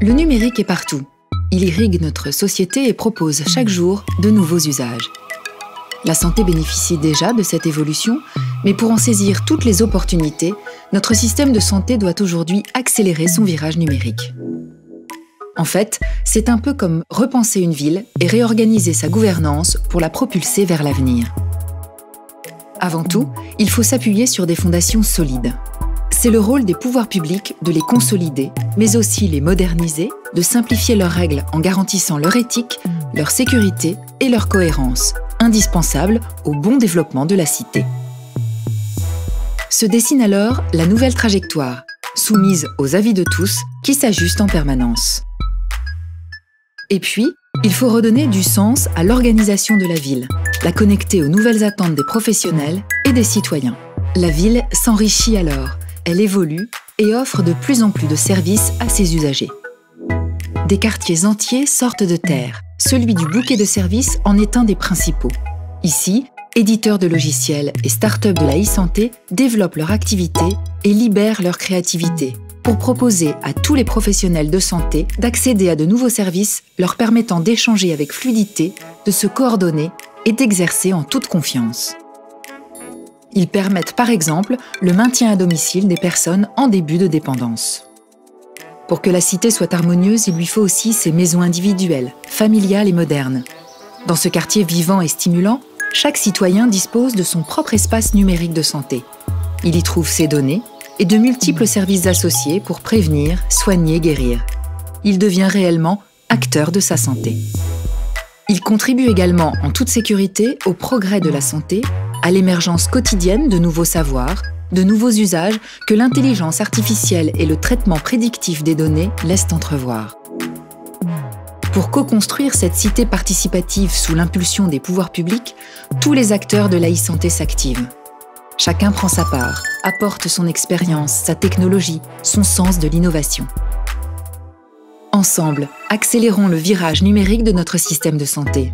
Le numérique est partout. Il irrigue notre société et propose chaque jour de nouveaux usages. La santé bénéficie déjà de cette évolution, mais pour en saisir toutes les opportunités, notre système de santé doit aujourd'hui accélérer son virage numérique. En fait, c'est un peu comme repenser une ville et réorganiser sa gouvernance pour la propulser vers l'avenir. Avant tout, il faut s'appuyer sur des fondations solides. C'est le rôle des pouvoirs publics de les consolider, mais aussi les moderniser, de simplifier leurs règles en garantissant leur éthique, leur sécurité et leur cohérence, indispensables au bon développement de la cité. Se dessine alors la nouvelle trajectoire, soumise aux avis de tous, qui s'ajuste en permanence. Et puis, il faut redonner du sens à l'organisation de la ville, la connecter aux nouvelles attentes des professionnels et des citoyens. La ville s'enrichit alors, elle évolue et offre de plus en plus de services à ses usagers. Des quartiers entiers sortent de terre. Celui du bouquet de services en est un des principaux. Ici, éditeurs de logiciels et start-up de la e-santé développent leur activité et libèrent leur créativité pour proposer à tous les professionnels de santé d'accéder à de nouveaux services leur permettant d'échanger avec fluidité, de se coordonner et d'exercer en toute confiance. Ils permettent par exemple le maintien à domicile des personnes en début de dépendance. Pour que la cité soit harmonieuse, il lui faut aussi ses maisons individuelles, familiales et modernes. Dans ce quartier vivant et stimulant, chaque citoyen dispose de son propre espace numérique de santé. Il y trouve ses données, et de multiples services associés pour prévenir, soigner, guérir. Il devient réellement acteur de sa santé. Il contribue également en toute sécurité au progrès de la santé, à l'émergence quotidienne de nouveaux savoirs, de nouveaux usages que l'intelligence artificielle et le traitement prédictif des données laissent entrevoir. Pour co-construire cette cité participative sous l'impulsion des pouvoirs publics, tous les acteurs de la e-santé s'activent. Chacun prend sa part, apporte son expérience, sa technologie, son sens de l'innovation. Ensemble, accélérons le virage numérique de notre système de santé.